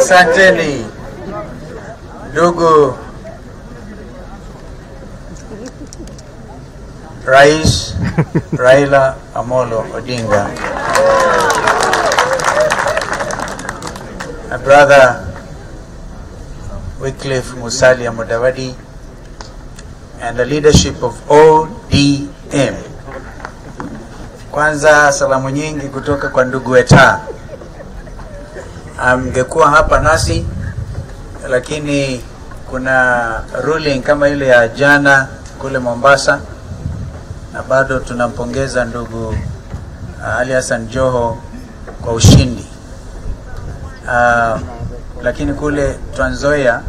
Asanteni ndugu Rais Raila Amolo Odinga, my brother Wycliffe Musalia Mudavadi, and the leadership of ODM. Kwanza salamu nyingi kutoka kwa ndugu Weta. Amgekuwa hapa nasi, lakini kuna ruling kama ile ya jana kule Mombasa, na bado tunampongeza ndugu uh, Ali Hassan Joho kwa ushindi. Uh, lakini kule Trans Nzoia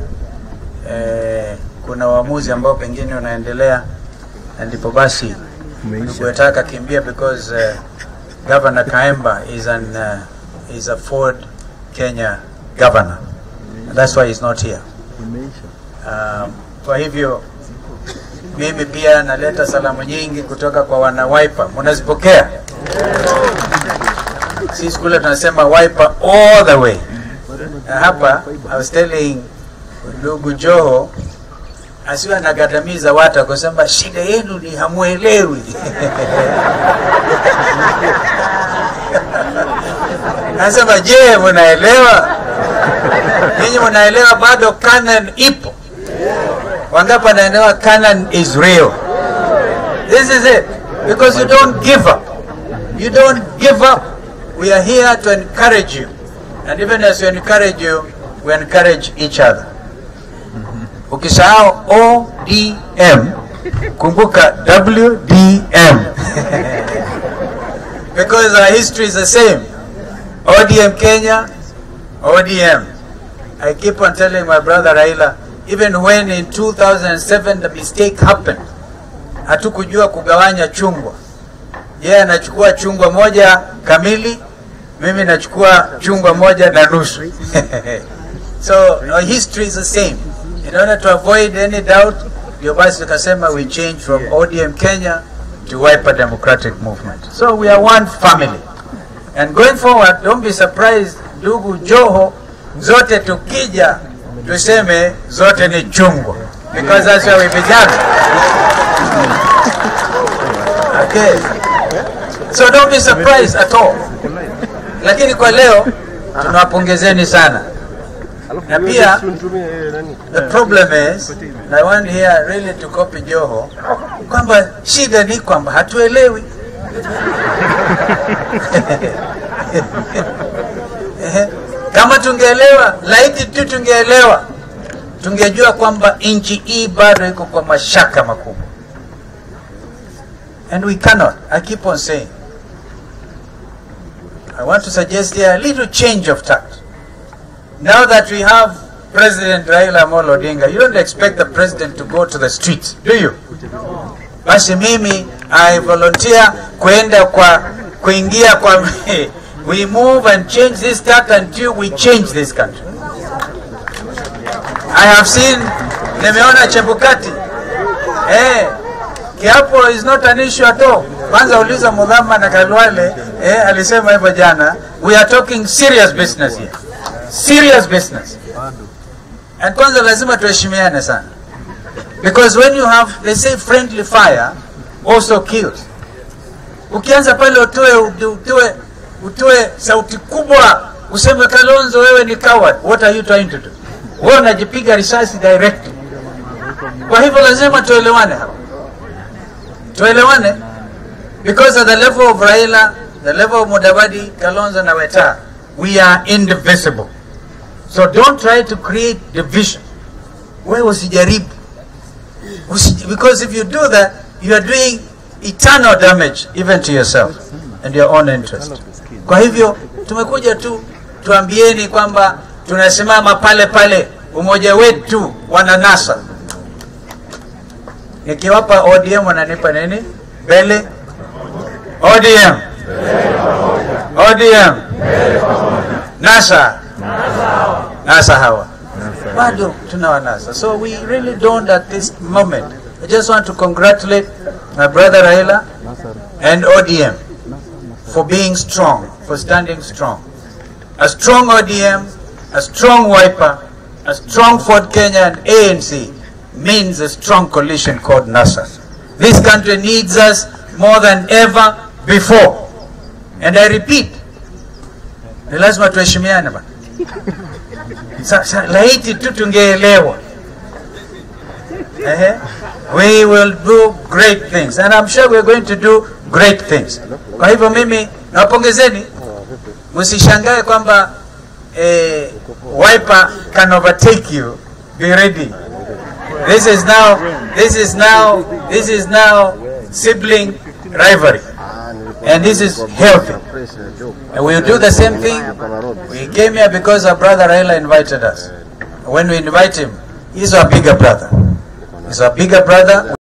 eh, kuna uamuzi ambao pengine unaendelea, na ndipo basi ndugu Wetaka kimbia because uh, Governor Kaemba is an uh, is a Ford Kenya governor. And that's why he's not here. Um, kwa hivyo mimi pia naleta salamu nyingi kutoka kwa wana Wiper. Mnazipokea? Sisi kule tunasema Wiper all the way. Na hapa I was telling ndugu Joho asiwe anagandamiza watu akasema shida yenu ni hamuelewi. Nasema je, mnaelewa? Ninyi mnaelewa bado Canaan ipo? Wangapi wanaelewa Canaan is real? This is it. Because you don't give up. You don't give up. We are here to encourage you. And even as we encourage you, we encourage each other. Ukisahau ODM, kumbuka WDM. because our history is the same. ODM Kenya, ODM. I keep on telling my brother Raila, even when in 2007 the mistake happened, hatukujua kugawanya chungwa. Yeye anachukua chungwa moja kamili, mimi nachukua chungwa moja na nusu. so our history is the same. In order to avoid any doubt, ndio basi tukasema we change from ODM Kenya to Wiper Democratic Movement. So we are one family. And going forward, don't be surprised, ndugu Joho, zote tukija tuseme zote ni chungwa because that's where we began. Okay. So don't be surprised at all. Lakini kwa leo tunawapongezeni sana. Na pia the problem is, I want here really to copy Joho, kwamba shida ni kwamba hatuelewi. Kama tungeelewa, laiti tu tungeelewa, tungejua kwamba nchi hii bado iko kwa mashaka makubwa. And we cannot. I keep on saying. I want to suggest a little change of tact. Now that we have President Raila Amolo Odinga, you don't expect the president to go to the streets, do you? Basi mimi I volunteer kwenda kwa kuingia kwa we move and change this tact until we change this country. I have seen, nimeona Chebukati. Eh, kiapo is not an issue at all. Kwanza uliza Mudhama na Kalwale, eh, alisema hivyo jana. We are talking serious business here. Serious business. And kwanza lazima tuheshimiane sana. Because when you have, they say friendly fire also kills. Ukianza pale utoe utoe utoe sauti kubwa useme Kalonzo wewe ni coward. What are you trying to do? Wewe unajipiga risasi direct. Kwa hivyo lazima tuelewane hapa. Tuelewane because at the level of Raila, the level of Mudavadi, Kalonzo na Weta, we are indivisible. So don't try to create division. Wewe usijaribu. Usi, because if you do that, you are doing eternal damage even to yourself and your own interest. Kwa hivyo tumekuja tu tuambieni kwamba tunasimama pale pale, umoja wetu wananasa. Nikiwapa ODM wananipa nini? Mbele ODM, ODM, NASA, NASA hawa bado tunawanasa. So we really don't at this moment. I just want to congratulate my brother Raila and ODM for being strong, for standing strong. A strong ODM a strong Wiper, a strong Ford Kenya and ANC means a strong coalition called NASA. This country needs us more than ever before. And I repeat, ni lazima tuheshimiane bana. Laiti tu tungeelewa. Ehe. We will do great things and I'm sure we're going to do great things. Kwa hivyo mimi nawapongezeni, msishangae kwamba eh, Wiper can overtake you. Be ready. This is now, this is now, this is now sibling rivalry, and this is healthy. And we'll do the same thing. We came here because our brother Raila invited us. When we invite him, he's our bigger brother. He's our bigger brother.